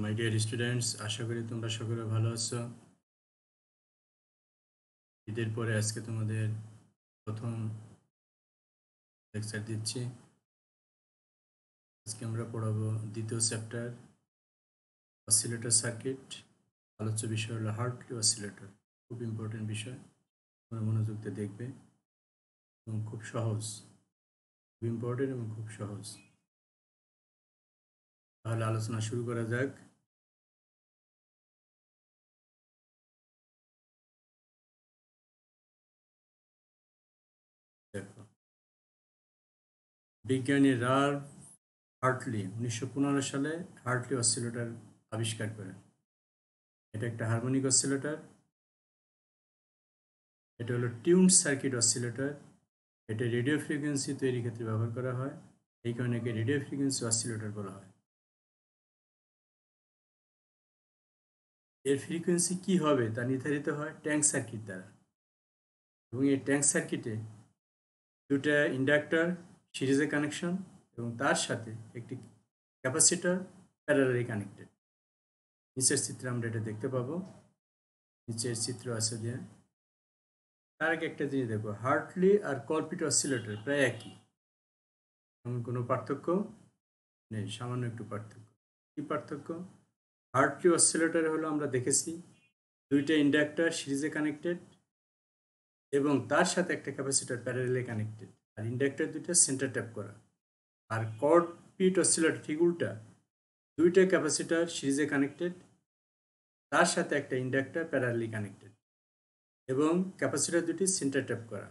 My dear students আশা করি তোমরা সকলে ভালো আছো। ঈদের পরে আজকে তোমাদের প্রথম লেকচার দিচ্ছি। আজকে আমরা পড়াবো দ্বিতীয় চ্যাপ্টার অসিলেটর সার্কিট আলোচ্য বিষয় হলো হার্টলি অসিলেটর খুব ইম্পর্টেন্ট বিষয়, তোমরা মনোযোগ দিয়ে দেখবে এবং খুব সহজ, খুব ইম্পর্টেন্ট এবং খুব সহজ। তাহলে আলোচনা শুরু করা যাক। বিজ্ঞানী রার হার্টলি, উনিশশো পনেরো সালে হার্টলি অসিলেটর আবিষ্কার করেন। এটা একটা হারমোনিক অসিলেটর। এটা হলো টিউন সার্কিট অসিলেটর। এটা রেডিও ফ্রিকোয়েন্সি তৈরির ক্ষেত্রে ব্যবহার করা হয়। এই কারণে একে রেডিও ফ্রিকোয়েন্সি অসিলেটর বলা হয়। এর ফ্রিকোয়েন্সি কি হবে তা নির্ধারিত হয় ট্যাঙ্ক সার্কিট দ্বারা। এবং এই ট্যাঙ্ক সার্কিটে দুটা ইন্ডাক্টর সিরিজে কানেকশন এবং তার সাথে একটি ক্যাপাসিটার প্যারালারি কানেক্টেড নিচের চিত্রে আমরা এটা দেখতে পাবো। নিচের চিত্র আছে যে, তার আগে একটা জিনিস দেখব হার্টলি আর কলপিট অসিলেটর প্রায় একই। এমন কোনো পার্থক্য নেই, সামান্য একটু পার্থক্য। কী পার্থক্য? হার্টলি অসিলেটর হলো আমরা দেখেছি, দুইটা ইন্ডাক্টর সিরিজে কানেক্টেড এবং তার সাথে একটা ক্যাপাসিটার প্যারালে কানেক্টেড আর ইন্ডাক্টর দুইটা সেন্টার ট্যাপ করা। আর কর্ড পিট অসিলেটর ঠিক উল্টা, দুইটা ক্যাপাসিটার সিরিজে কানেক্টেড তার সাথে একটা ইন্ডাক্টর প্যারালি কানেক্টেড এবং ক্যাপাসিটার দুটি সেন্টার ট্যাপ করা।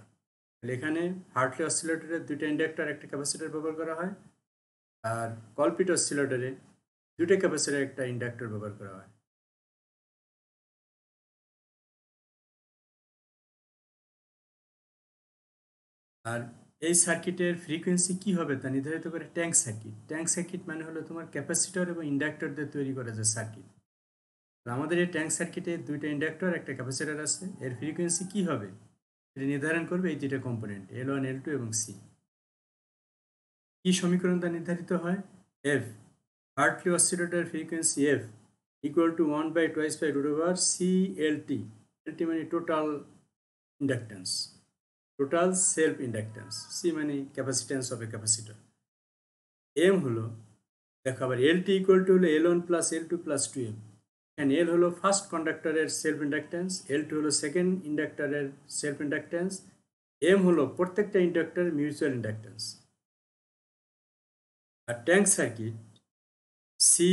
এখানে হার্টলি অসিলেটরে দুইটা ইন্ডাক্টর, একটা ক্যাপাসিটার ব্যবহার করা হয় আর কলপিট অসিলেটরে দুটো ক্যাপাসিটার একটা ইন্ডাক্টর ব্যবহার করা হয়। আর এই সার্কিটের ফ্রিকোয়েন্সি কি হবে তা নির্ধারিত করে ট্যাঙ্ক সার্কিট ট্যাঙ্ক সার্কিট মানে হলো তোমার ক্যাপাসিটর এবং ইন্ডাক্টরদের তৈরি করা যে সার্কিট আমাদের এই ট্যাঙ্ক সার্কিটে দুইটা ইন্ডাক্টর একটা ক্যাপাসিটার আছে। এর ফ্রিকোয়েন্সি কি হবে? এটা নির্ধারণ করবে এই দুইটা component L one L two এবং সি কি সমীকরণ তা নির্ধারিত হয়? F Hartley oscillator frequency F equal to one by twice by root over C L T L T মানে total inductance total self inductance C মানে capacitance of a capacitor M হলো, দেখো আবার এল টি ইকুয়াল টু হলো L one plus L two plus two M এখানে L হলো first কন্ডাক্টরের self inductance এল two হলো সেকেন্ড ইন্ডাক্টরের সেলফ ইন্ডাকটেন্স এম হলো প্রত্যেকটা ইন্ডাক্টরের মিউচুয়াল ইন্ডাকটেন্স আর tank circuit C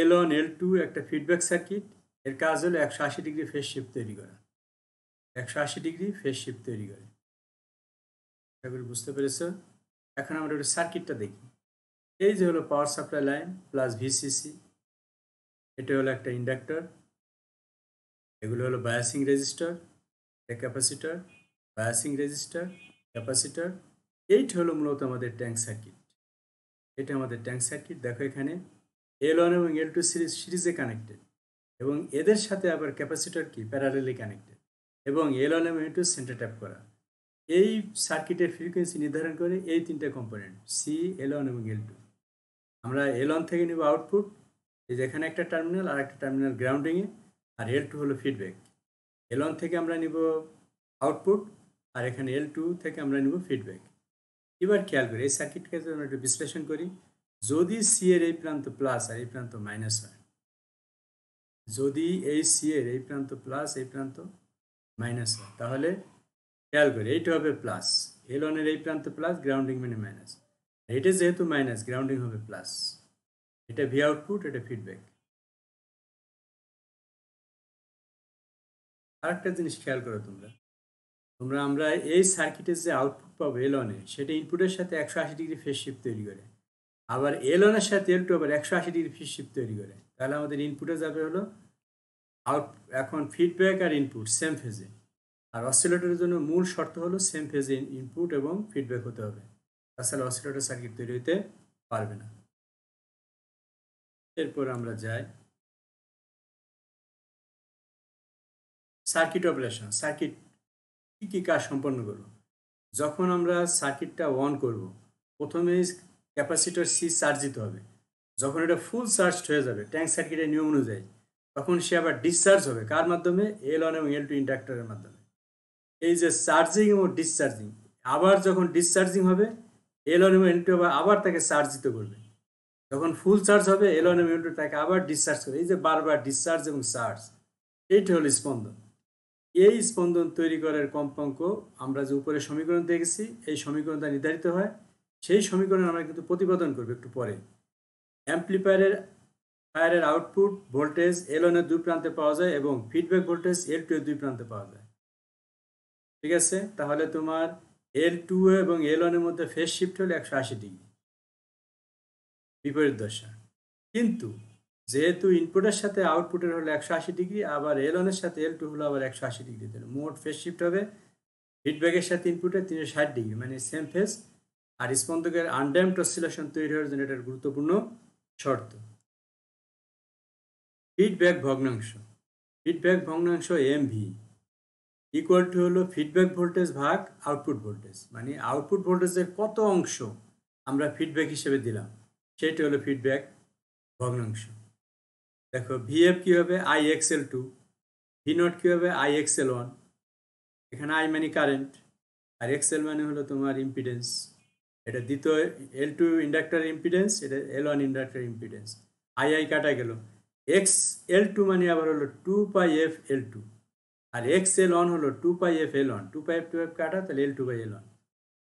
L one L two একটা ফিডব্যাক সার্কিট এর কাজ হলো একশো আশি ডিগ্রি ফেস শিফট তৈরি করা। একশো আশি ডিগ্রি ফেস শিফট তৈরি করে। করে বুঝতে পেরেছ। এখন আমরা একটু সার্কিটটা দেখি। এই যে হলো power supply line plus VCC এটা হলো একটা ইন্ডাক্টর এগুলো হলো biasing resistor capacitor biasing resistor capacitor এইটা হলো মূলত আমাদের ট্যাঙ্ক সার্কিট এটা আমাদের ট্যাঙ্ক সার্কিট দেখো এখানে। এল ওয়ান এবং এল টু সিরিজ সিরিজে কানেক্টেড এবং এদের সাথে আবার ক্যাপাসিটার কি? প্যারালেলি কানেক্টেড এবং এল ওয়ান এবং এল টু সেন্টার ট্যাপ করা। এই সার্কিটের ফ্রিকোয়েন্সি নির্ধারণ করে এই তিনটে কম্পোনেন্ট সি এল ওয়ান এবং এল টু আমরা এল ওয়ান থেকে নিব আউটপুট এই যেখানে একটা টার্মিনাল আর একটা টার্মিনাল গ্রাউন্ডিংয়ে আর এল টু হলো ফিডব্যাক এল ওয়ান থেকে আমরা নিব আউটপুট আর এখানে এল টু থেকে আমরা নিব ফিডব্যাক এবার খেয়াল করি, এই সার্কিটকে আমরা একটু বিশ্লেষণ করি, যদি সি এর এই প্রান্ত প্লাস আর এই প্রান্ত মাইনাস হয়, যদি এই সি এর এই প্রান্ত প্লাস এই প্রান্ত মাইনাস হয়, তাহলে খেয়াল করি, এইটা হবে প্লাস এল ওয়ানের এই প্রান্তে প্লাস গ্রাউন্ডিং মানে মাইনাস এটা যেহেতু মাইনাস গ্রাউন্ডিং হবে প্লাস এটা ভি আউটপুট এটা ফিডব্যাক আরেকটা জিনিস খেয়াল করো তোমরা। তোমরা আমরা এই সার্কিটের যে আউটপুট পাবো এল ওয়ানে সেটা ইনপুটের সাথে একশো আশি ডিগ্রি ফেস শিফট তৈরি করে। আবার এল ওয়ানের সাথে এল টু আবার একশো আশি ডিগ্রি ফেস শিফট তৈরি করে। তাহলে আমাদের ইনপুটে যাবে হলো আউট এখন ফিডব্যাক আর ইনপুট সেম ফেজে আর অসিলেটরের জন্য মূল শর্ত হলো সেম ফেজে ইনপুট এবং ফিডব্যাক হতে হবে। তাছাড়া অসিলেটর সার্কিট তৈরি হতে পারবে না। এরপর আমরা যাই। সার্কিট অপারেশন সার্কিট কী কী কাজ সম্পন্ন করব যখন আমরা সার্কিটটা অন করব, প্রথমে ক্যাপাসিটর সি চার্জ দিতে হবে। যখন এটা ফুল চার্জ হয়ে যাবে ট্যাঙ্ক সার্কিটের নিয়ম অনুযায়ী, তখন সে আবার ডিসচার্জ হবে। কার মাধ্যমে? এল ওয়ান এবং এল টু ইন্ডাক্টরের মাধ্যমে। এই যে চার্জিং এবং ডিসচার্জিং আবার যখন ডিসচার্জিং হবে এল ওয়ান এবং এল টু আবার তাকে চার্জ দিতে করবে যখন ফুল চার্জ হবে এল ওয়ান এবং এল টু তাকে আবার ডিসচার্জ করবে। এই যে বারবার ডিসচার্জ এবং চার্জ এইটা হলো স্পন্দন। এই স্পন্দন তৈরি করার কম্পাঙ্ক আমরা যে উপরে সমীকরণ দেখেছি এই সমীকরণটা নির্ধারিত হয়। সেই সমীকরণ আমরা কিন্তু প্রতিপাদন করব একটু পরে। অ্যাম্প্লিফায়ারের ফায়ারের আউটপুট ভোল্টেজ এল ওয়ানের দুই প্রান্তে পাওয়া যায় এবং ফিডব্যাক ভোল্টেজ এল টু এর দুই প্রান্তে পাওয়া যায়। ঠিক আছে? তাহলে তোমার এল টু এবং এল ওয়ানের মধ্যে ফেস শিফট হলো একশো আশি ডিগ্রি। বিপরীত দশা। কিন্তু যেহেতু ইনপুটের সাথে আউটপুটের হলো একশো আশি ডিগ্রি, আবার এল ওয়ানের সাথে এল টু হলো আবার একশো আশি ডিগ্রি। তাহলে মোট ফেস শিফট হবে ফিডব্যাকের সাথে ইনপুটের তিনশো ষাট ডিগ্রি মানে সেম ফেস আর স্পন্দকের আনড্যাম্পড অসিলেশন তৈরি হওয়ার জন্য এটার গুরুত্বপূর্ণ শর্ত। ফিডব্যাক ভগ্নাংশ। ফিডব্যাক ভগ্নাংশ এম ভি ইকুয়াল টু হলো ফিডব্যাক ভোল্টেজ ভাগ আউটপুট ভোল্টেজ মানে আউটপুট ভোল্টেজের কত অংশ আমরা ফিডব্যাক হিসেবে দিলাম? সেটি হলো ফিডব্যাক ভগ্নাংশ। দেখো ভিএফ কী হবে? I X L two V naught কী হবে? আই এক্সেল ওয়ান এখানে আই মানে কারেন্ট আর এক্সেল মানে হলো তোমার ইম্পিডেন্স এটা দ্বিতীয় এল টু ইন্ডাক্টর ইম্পিডেন্স এটা L one inductor impedance I I কাটা গেল। এক্স এল টু মানে আবার হলো two pi F L two আর এক্স এল ওয়ান হলো two pi F L one two pi F two F কাটা, তাহলে L two by L one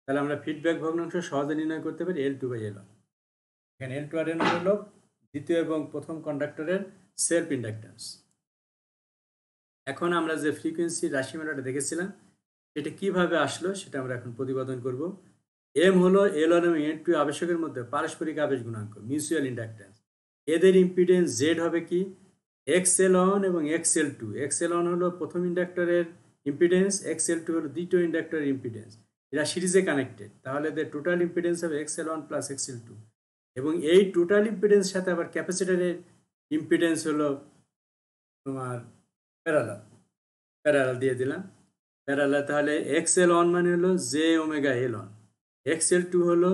তাহলে আমরা ফিডব্যাক ভগ্নাংশ সহজে নির্ণয় করতে পারি L two by L one এখানে এল টু আর এন হলো দ্বিতীয় এবং প্রথম কন্ডাক্টরের সেলফ ইন্ডাক্টেন্স এখন আমরা যে ফ্রিকোয়েন্সি রাশিমালাটা দেখেছিলাম, এটা কীভাবে আসলো সেটা আমরা এখন প্রতিপাদন করব। এম হলো এল ওয়ান এবং এল টু আবেশকের মধ্যে পারস্পরিক আবেশ গুণাঙ্ক মিউচুয়াল ইন্ডাক্টেন্স এদের ইম্পিডেন্স জেড হবে কি? এক্স এল ওয়ান এবং X L two X L one হলো প্রথম ইন্ডাক্টরের ইম্পিডেন্স এক্স এল টু হলো দ্বিতীয় ইন্ডাক্টরের ইম্পিডেন্স এরা সিরিজে কানেক্টেড তাহলে এদের টোটাল ইম্পিডেন্স হবে X L one plus X L two এবং এই টোটাল ইম্পিডেন্স সাথে আবার ক্যাপাসিটারের ইম্পিডেন্স হলো তোমার প্যারালাল প্যারালাল দিয়ে দিলাম। প্যারালাল তাহলে এক্স এল ওয়ান মানে হলো J omega L one X L two হলো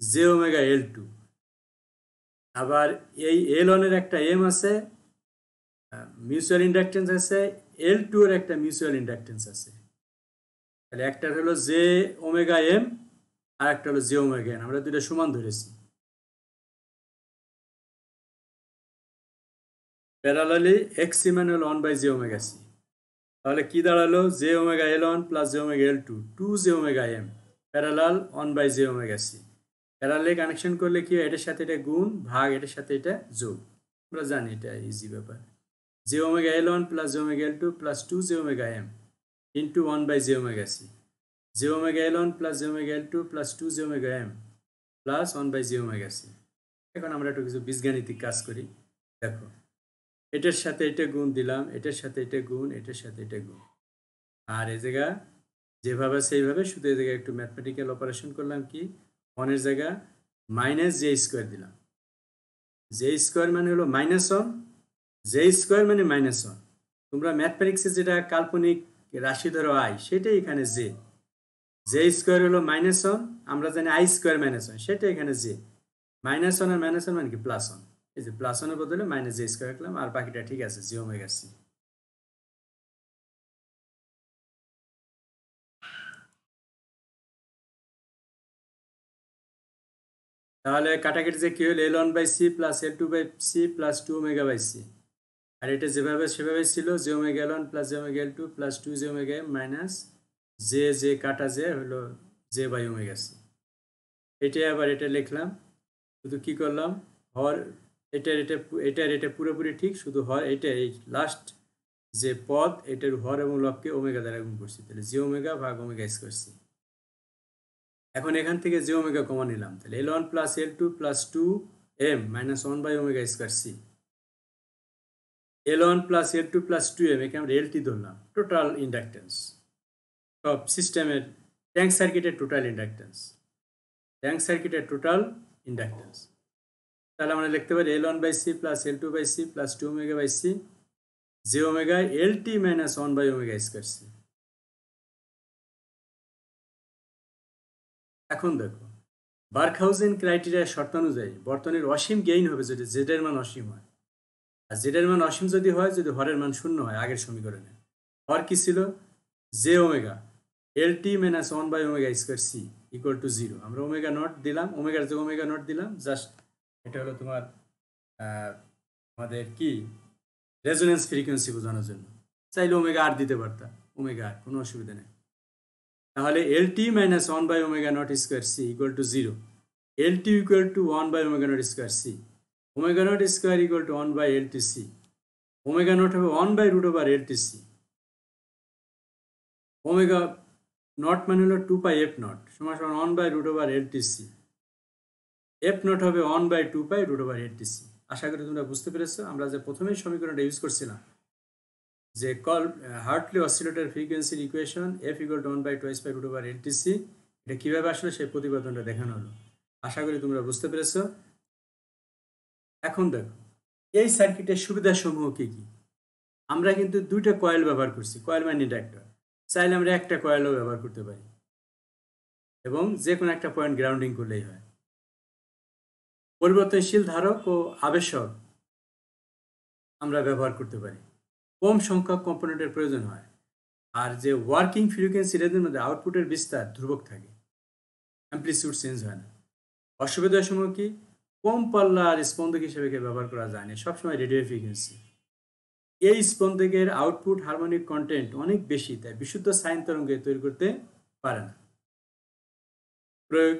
জে ওমেগা এল টু আবার এই এল ওয়ানের একটা এম আছে মিউচুয়াল ইন্ডাকটেন্স আছে এল টু এর একটা মিউচুয়াল ইন্ডাকটেন্স আছে। তাহলে একটা হলো জে ওমেগা এম আর একটা হলো জে ওমেগা এন আমরা দুটো সমান ধরেছি। প্যারালালি এক্স সি মানে হলো one by J omega C তাহলে কি দাঁড়াল? J omega L one plus J omega L two two J omega M parallel one by J omega C প্যারালে connection করলে কি এটার সাথে এটা গুণ, ভাগ, এটার সাথে এটা যোগ। আমরা জানি এটা ইজি ব্যাপার। One plus J omega L two plus two J omega M into one by J omega C J omega L one plus J omega L two plus two J omega M plus one by J omega এখন আমরা একটু কিছু বীজগাণিতিক কাজ করি। দেখো, এটার সাথে এটা গুণ দিলাম, এটার সাথে এটা গুণ, এটার সাথে এটা গুণ। আর এই জায়গা, যেভাবে সেইভাবে, শুধু এই জায়গায় একটু ম্যাথমেটিক্যাল অপারেশন করলাম কি? ওয়ানের জায়গা মাইনাস জে স্কোয়ার দিলাম। জে স্কোয়ার মানে হলো মাইনাস ওয়ান জে স্কোয়ার মানে মাইনাস ওয়ান তোমরা ম্যাথমেটিক্সে যেটা কাল্পনিক রাশি ধরো আই সেটাই এখানে জে জে স্কোয়ার হলো মাইনাস ওয়ান আমরা জানি আই স্কোয়ার মাইনাস ওয়ান সেটা এখানে জে মাইনাস ওয়ান আর মাইনাস ওয়ান মানে কি? প্লাস ওয়ান এই যে প্লাস ওয়ানের বদলে মাইনাস জে স্কোয়ার রাখলাম, আর বাকিটা ঠিক আছে জিও ওমেগা সি তাহলে কাটাকাটি যে কি হলো? L one by C plus L two by C plus two mega by C আর এটা যেভাবে, সেভাবে ছিল J omega one plus J omega two plus two J omega minus J J কাটা জে হলো জে বাই ওমেগা সি এটাই আবার এটা লিখলাম, শুধু কি করলাম? হর, এটার, এটা এটার, এটা পুরোপুরি ঠিক, শুধু হর, এটা এই লাস্ট যে পদ, এটার হর এবং লবকে ওমেগা দ্বারা গুণ করছি, তাহলে জি ওমেগা ভাগ ওমেগা এস করছি। এখন এখান থেকে যে ওমেগা কমা নিলাম, তাহলে L one plus L two plus two M minus one by omega square C L one plus L two plus two M এখানে আমরা এলটি ধরলাম টোটাল ইন্ডাকটেন্স সব সিস্টেমের ট্যাঙ্ক সার্কিটের টোটাল ইন্ডাকটেন্স ট্যাঙ্ক সার্কিটের টোটাল ইন্ডাকটেন্স তাহলে আমরা লিখতে পারি L one by C plus L two by C plus two omega by C J omega L T minus one by omega square C এখন দেখো বার্কহাউজেন ক্রাইটেরিয়ার শর্তানুযায়ী বর্তনের অসীম গেইন হবে যদি জেডের মান অসীম হয়। আর জেডের মান অসীম যদি হয়, যদি হরের মান শূন্য হয়, আগের সমীকরণে। হর কি ছিল? J omega L T minus one by omega square C equal to zero আমরা ওমেগা নট দিলাম। ওমেগার যে ওমেগা নট দিলাম। জাস্ট এটা হলো তোমার আমাদের কি? রেজোনেন্স ফ্রিকোয়েন্সি বোঝানোর জন্য। চাইলে ওমেগা আর দিতে পারতাম ওমেগা আর কোনো অসুবিধা নেই। তাহলে L T minus one by omega naught square C equal to zero L T equal to one by omega naught square C omega naught square equal to one by L T C omega naught হবে one by root over L T C omega naught মানে হলো two pi F naught সমান সমান one by root over L T C F naught হবে one by two pi root over L T C আশা করি তোমরা বুঝতে পেরেছ, আমরা যে প্রথমেই সমীকরণটা ইউজ করছিলাম, যে call, Hartley oscillator ফ্রিকোয়েন্সির equation F equal to one by twice by root over L T C এটা কীভাবে আসলে সেই প্রতিবেদনটা দেখানো হলো। আশা করি তোমরা বুঝতে পেরেছ। এখন দেখো, এই সার্কিটের সুবিধাসমূহ কী কী? আমরা কিন্তু দুইটা কয়েল ব্যবহার করছি কয়েল মানে ইন্ডাক্টর চাইলে আমরা একটা কয়েলও ব্যবহার করতে পারি। এবং যে কোনো একটা পয়েন্ট গ্রাউন্ডিং করলেই হয়। পরিবর্তনশীল ধারক ও আবেশক আমরা ব্যবহার করতে পারি। কম সংখ্যক কম্পোনেন্টের প্রয়োজন হয়। আর যে ওয়ার্কিং ফ্রিকোয়েন্সি রেঞ্জের মধ্যে আউটপুটের বিস্তার ধ্রুবক থাকে। অ্যাম্প্লিটিউড চেঞ্জ হয় না। অসুবিধার সময় কি? কম পাল্লার স্পন্দক হিসেবে ব্যবহার করা যায় না, সবসময় রেডিও ফ্রিকোয়েন্সি এই স্পন্দকের আউটপুট হারমোনিক কন্টেন্ট অনেক বেশি, তাই বিশুদ্ধ সাইন তরঙ্গে তৈরি করতে পারে না। প্রয়োগ,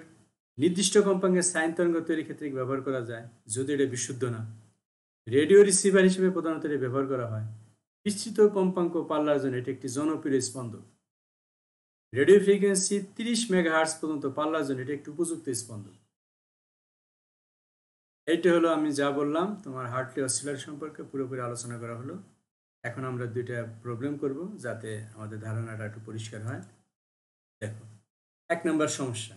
নির্দিষ্ট কম্পাঙ্কের সাইন তরঙ্গ তৈরির ক্ষেত্রে ব্যবহার করা যায়, যদি এটা বিশুদ্ধ না। রেডিও রিসিভার হিসেবে প্রধানত ব্যবহার করা হয়। বিস্তৃত কম্পাঙ্ক পাল্লার জন্য এটি একটি জনপ্রিয় স্পন্দক। রেডিও ফ্রিকোয়েন্সি তিরিশ মেগাহার্স পর্যন্ত পাল্লার জন্য এটি একটি উপযুক্ত স্পন্দক। এইটা হলো আমি যা বললাম, তোমার হার্টলি অসিলার সম্পর্কে পুরোপুরি আলোচনা করা হলো। এখন আমরা দুইটা প্রবলেম করব যাতে আমাদের ধারণাটা একটু পরিষ্কার হয়। দেখো, এক নম্বর সমস্যা,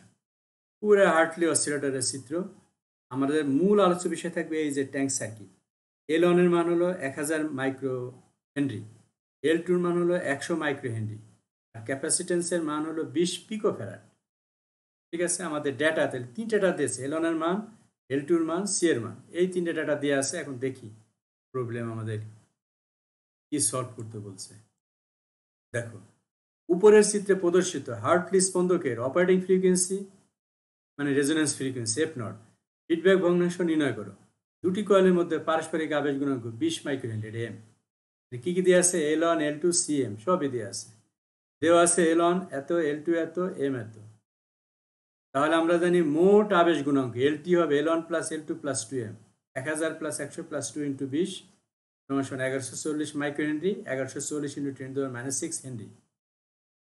পুরো হার্টলি অসিলেটরের চিত্র। আমাদের মূল আলোচ্য বিষয় থাকবে এই যে ট্যাঙ্ক সার্কিট। এল ওয়ানের মান হলো এক হাজার মাইক্রো হেনরি। এল টুর মান হলো একশো মাইক্রো হেনরি। আর ক্যাপাসিটেন্সের মান হলো বিশ পিকো ফেরাট ঠিক আছে, আমাদের ডেটা তিনটে ডেটা দিয়েছে। এল ওয়ানের মান এল টুর মান সি এর মান এই তিনটে ডাটা দেওয়া আছে, এখন দেখি। প্রবলেম আমাদের কি সলভ করতে বলছে। দেখো, উপরের চিত্রে প্রদর্শিত হার্টলি স্পন্দকের অপারেটিং ফ্রিকোয়েন্সি মানে resonance frequency F naught feedback ভগ্নাংশ নির্ণয় করো। দুটি কয়েলের মধ্যে পারস্পরিক আবেশ গুণাঙ্ক বিশ মাইক্রোহেন্ডেড এম কি কি দেওয়া আছে? L one L two C M সবই দেওয়া আছে। দেওয়া আছে এল ওয়ান এত এল টু এত এম এত। তাহলে আমরা জানি মোট আবেশ গুণাঙ্ক এল টি হবে L one plus L two plus two M এক হাজার প্লাস একশো প্লাস টু ইন্টু বিশ, সমান এগারোশো চল্লিশ মাইক্রো হেনরি এগারোশো চল্লিশ into ten to minus six henry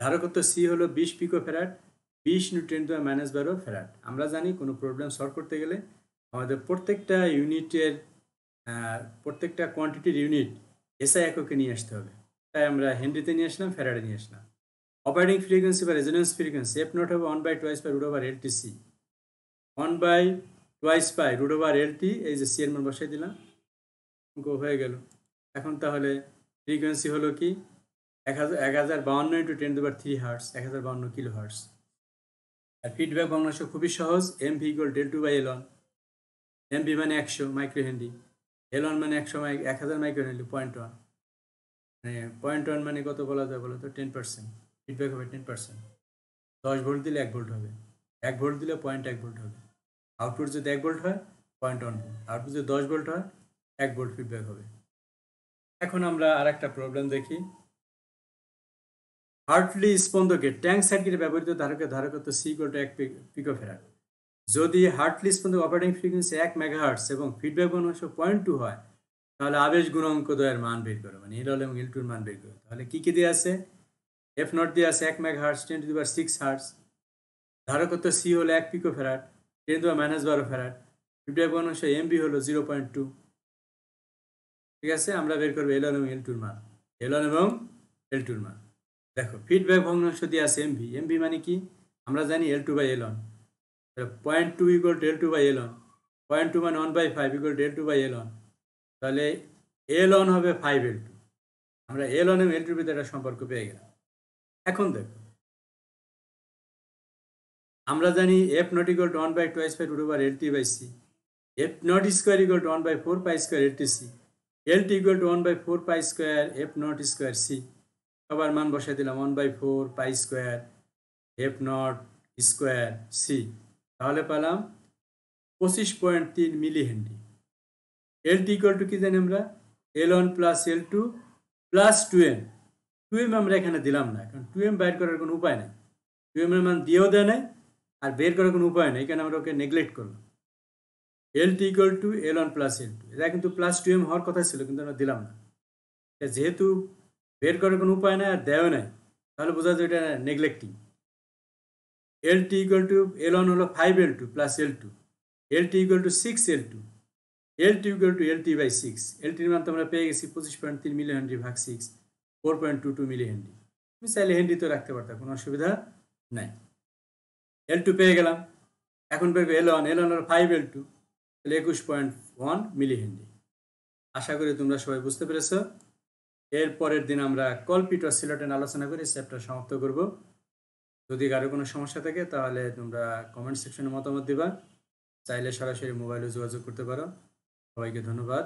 ধারকত্ব C হলো বিশ পিকো ফেরাট বিশ ইন্টু টেন টু মাইনাস বারো ফেরাট আমরা জানি কোনো প্রবলেম সলভ করতে গেলে আমাদের প্রত্যেকটা ইউনিটের প্রত্যেকটা কোয়ান্টিটির ইউনিট এসআই এককে নিয়ে আসতে হবে। তাই আমরা হেনরিতে নিয়ে আসলাম ফেরাডে নিয়ে আসলাম। অপারেটিং ফ্রিকোয়েন্সি বা রেজোনেন্স ফ্রিকোয়েন্সি এফ নট হবে one by twice by root over L T C one by twice by root over L T এই যে সি এর মান বসাই দিলাম অঙ্ক হয়ে গেল। এখন তাহলে ফ্রিকোয়েন্সি হলো কি? এক হাজার এক হাজার বাউন্ন ইন্টু টেন দুবার থ্রি হার্টস এক হাজার বাউন্ন কিলো হার্টস আর ফিডব্যাক বাংলাদেশ খুবই সহজ M V equal to del two by L one M V একশো মাইক্রো হেনরি এল ওয়ান মানে একশো মাইক এক হাজার মাইক্রো হেনরি পয়েন্ট ওয়ান মানে পয়েন্ট ওয়ান মানে কত বলা যায় বলো তো টেন পার্সেন্ট ফিডব্যাক হবে টেন পার্সেন্ট দশ ভোল্ট দিলে এক ভোল্ট হবে। এক ভোল্ট দিলে পয়েন্ট এক ভোল্ট হবে। আউটপুট যদি এক ভোল্ট হয় পয়েন্ট ওয়ান ভোল্ট আউটপুট যদি দশ ভোল্ট হয়, এক ভোল্ট ফিডব্যাক হবে। এখন আমরা আর একটা প্রবলেম দেখি। হার্টলি স্পন্দকে ট্যাঙ্ক সার্কিটে ব্যবহৃত ধারকের ধারকত্ব সি কোটো এক পিকোফেরাট যদি হার্টলি স্পন্দক অপারেটিং ফ্রিকোয়েন্সি এক মেগাহার্টস এবং ফিডব্যাক গুণাংশ পয়েন্ট টু হয়, তাহলে আবেশ গুণাঙ্ক দয়ের মান বের করো মানে এল এবং এল টুর মান বের করো। তাহলে কী কী দিয়ে আছে? এফ নট দিয়ে আছে এক মেগা হার্স টেন টু দিবার সিক্স হার্স ধারকত্ব সি হলো এক pico farad ten to minus বারো ফেরাট ফিডব্যাক গুণাংশ এম বি হলো জিরো পয়েন্ট টু ঠিক আছে, আমরা বের করব এল এবং এল টুর মান। এল এবং এল টুর মান। দেখো ফিডব্যাক ভগ্নাংশ দিয়ে আছে এমভি এমভি মানে কি? আমরা জানি L two by L one point two equal to L two by L one point two মানে one by five equal to L two by L one তাহলে এল ওয়ান হবে ফাইভ এল টু আমরা L one এবং এল টুর ভিতরে একটা সম্পর্ক পেয়ে গেলাম। এখন দেখো। আমরা জানি F naught equal to one by twice by root over L T by C F naught square equal to one by four pi square L T C L T equal to one by four pi square F naught square C আবার মান বসাই দিলাম one by four pi square F naught square C তাহলে পেলাম পঁচিশ point তিন milli henry L T equal to কি জানি আমরা? L one plus L two plus two M two M আমরা এখানে দিলাম না, কারণ টু এম বাইর করার কোনো উপায় নেই। টু এম এর মান দিয়েও দেয় নাই, আর বের করার কোনো উপায় নেই, এখানে আমরা ওকে নেগলেক্ট করলাম। L T equal to L one plus L two এটা কিন্তু প্লাস টু এম হওয়ার কথা ছিল, কিন্তু আমরা দিলাম না। যেহেতু বের করার কোনো উপায় নাই আর দেয়ও নাই, তাহলে বোঝা যায় এটা neglecting L T equal to L one হলো five L two plus L two L T equal to six L two L T equal to L T by six L টির মান তো আমরা পেয়ে গেছি পঁচিশ পয়েন্ট তিন মিলিয়ন ভাগ six four point two two millihenry. তুমি চাইলে হেনরি তো রাখতে পারতাম কোনো অসুবিধা নাই। এল টু পেয়ে গেলাম। এখন পেয়ে L one L one five L two তাহলে একুশ পয়েন্ট ওয়ান মিলি হেনরি। আশা করি তোমরা সবাই বুঝতে পেরেছ। এর পরের দিন আমরা কলপিট অসিলেটন আলোচনা করে চ্যাপ্টার সমাপ্ত করব। যদি কারও কোনো সমস্যা থাকে, তাহলে তোমরা কমেন্ট সেকশনে মতামত দিবা। চাইলে সরাসরি মোবাইলে যোগাযোগ করতে পারো। সবাইকে ধন্যবাদ।